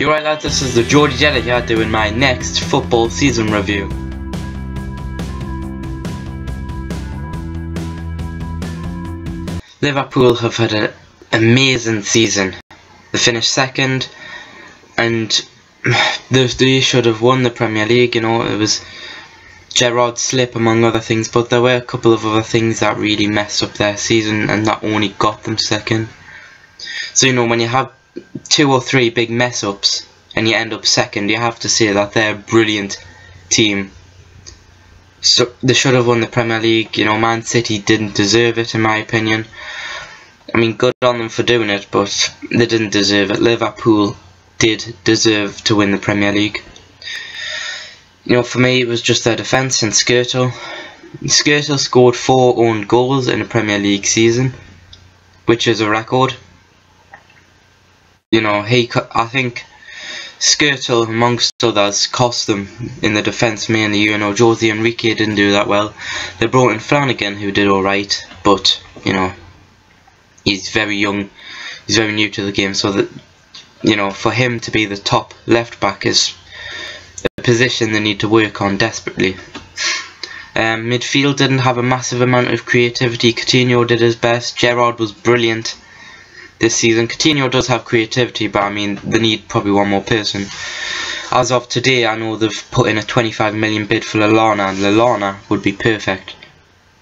You're right lads, this is the Geordie Jedi here doing my next football season review. Liverpool have had an amazing season. They finished second and they, should have won the Premier League, you know, it was Gerrard's slip among other things, but there were a couple of other things that really messed up their season and that only got them second. So you know, when you have two or three big mess ups and you end up second, you have to say that they're a brilliant team. So they should have won the Premier League. You know, Man City didn't deserve it, in my opinion. I mean, good on them for doing it, but they didn't deserve it. Liverpool did deserve to win the Premier League. You know, for me, it was just their defence and Skrtel. Skrtel scored four own goals in a Premier League season, which is a record you know, he, I think Skrtel, amongst others, cost them in the defence mainly. You know, Jose Enrique didn't do that well. They brought in Flanagan, who did alright, but, you know, he's very young, he's very new to the game, so that, you know, for him to be the top left back is a position they need to work on desperately. Um, midfield didn't have a massive amount of creativity. Coutinho did his best. Gerrard was brilliant this season. Coutinho does have creativity, but I mean, they need probably one more person. As of today, I know they've put in a 25 million bid for Lallana, and Lallana would be perfect.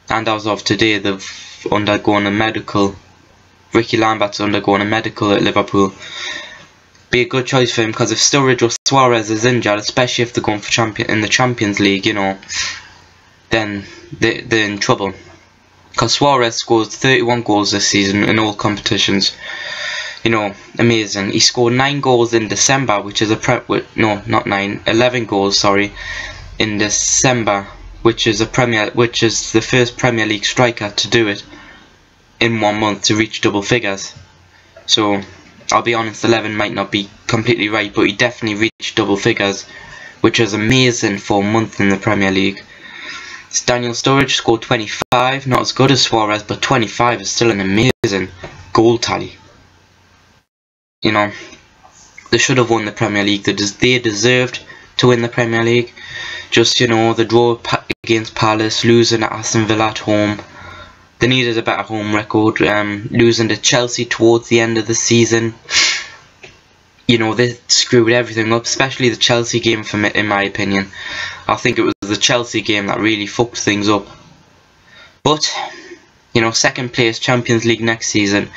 And as of today, they've undergone a medical. Rickie Lambert's undergone a medical at Liverpool. Be a good choice for him because if Sturridge or Suarez is injured, especially if they're going for champion in the Champions League, you know, then they, they're in trouble because Suarez scored 31 goals this season in all competitions. You know, amazing. He scored 9 goals in December, which is a prep no, not 9, 11 goals, sorry, in December, which is a Premier which is the first Premier League striker to do it in one month to reach double figures. So, I'll be honest, 11 might not be completely right, but he definitely reached double figures, which is amazing for a month in the Premier League. Daniel Sturridge scored 25, not as good as Suarez, but 25 is still an amazing goal tally. You know, they should have won the Premier League. They deserved to win the Premier League. Just, you know, the draw against Palace, losing at Aston Villa at home. They needed a better home record. Um, losing to Chelsea towards the end of the season. You know, they screwed everything up, especially the Chelsea game for me, in my opinion. I think it was the Chelsea game that really fucked things up. But, you know, second place Champions League next season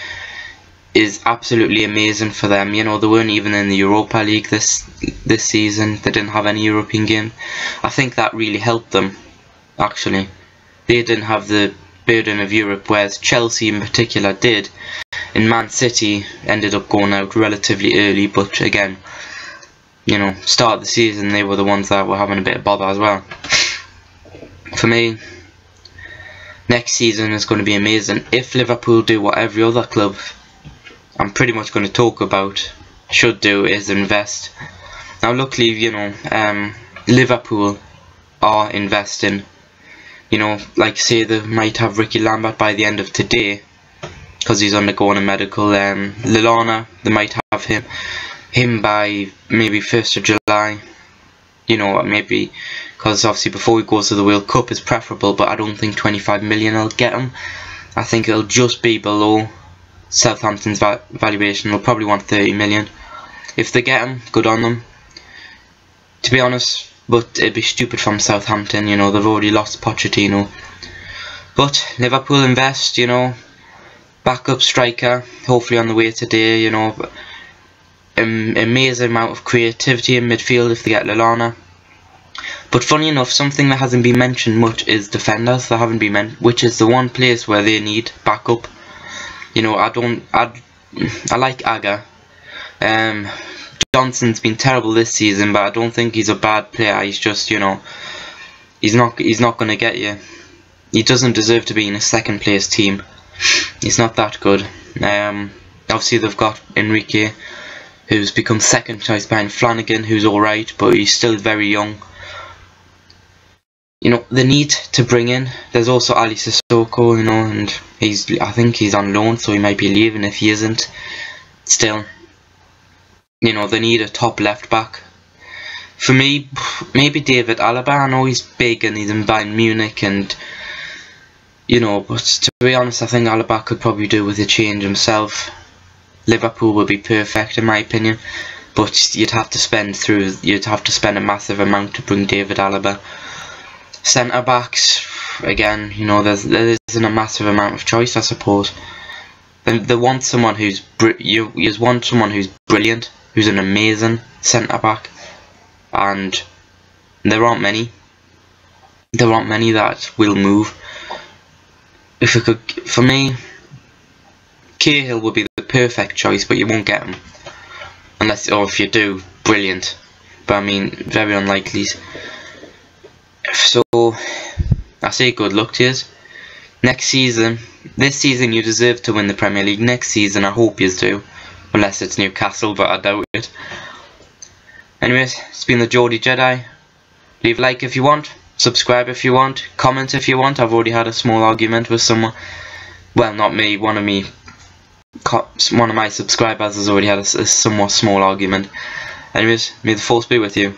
is absolutely amazing for them. You know, they weren't even in the Europa League this this season. They didn't have any European game. I think that really helped them, actually. They didn't have the burden of Europe, whereas Chelsea in particular did. And Man City ended up going out relatively early, but again, you know, start of the season, they were the ones that were having a bit of bother as well. For me, next season is going to be amazing. If Liverpool do what every other club I'm pretty much going to talk about should do is invest. Now luckily, you know, um, Liverpool are investing. You know, like say they might have Rickie Lambert by the end of today because he's undergoing a medical. Um, Lallana, they might have him him by maybe 1st of July. You know, maybe because obviously before he goes to the World Cup is preferable, but I don't think 25 million will get him. I think it'll just be below Southampton's va valuation. They'll probably want 30 million. If they get him, good on them. To be honest, but it'd be stupid from Southampton. You know, they've already lost Pochettino. But Liverpool invest. You know, backup striker. Hopefully on the way today. You know um, amazing amount of creativity in midfield if they get Lallana. But funny enough, something that hasn't been mentioned much is defenders that haven't been mentioned, which is the one place where they need backup. You know, I don't, I, I like Agger. Um, Johnson's been terrible this season, but I don't think he's a bad player. He's just, you know, he's not, he's not going to get you. He doesn't deserve to be in a second place team. He's not that good. Um, obviously they've got Enrique who's become second choice behind Flanagan, who's alright, but he's still very young. You know, the need to bring in, there's also Aly Cissokho, you know, and he's, I think he's on loan, so he might be leaving if he isn't. Still, you know, they need a top left back. For me, maybe David Alaba. I know he's big and he's in Bayern Munich and you know, but to be honest, I think Alaba could probably do with a change himself. Liverpool would be perfect in my opinion, but you'd have to spend through, you'd have to spend a massive amount to bring David Alaba. Centre backs, again, you know, there's there isn't a massive amount of choice, I suppose. They, they want someone who's you you want someone who's brilliant, who's an amazing centre back, and there aren't many. There aren't many that will move. If it could, for me, Cahill would be the perfect choice, but you won't get him unless, or if you do, brilliant. But I mean, very unlikely. So, I say good luck to you. Next season, this season you deserve to win the Premier League. Next season, I hope you do. Unless it's Newcastle, but I doubt it. Anyways, it's been the Geordie Jedi. Leave a like if you want. Subscribe if you want. Comment if you want. I've already had a small argument with someone. Well, not me. One of me. One of my subscribers has already had a, a somewhat small argument. Anyways, may the force be with you.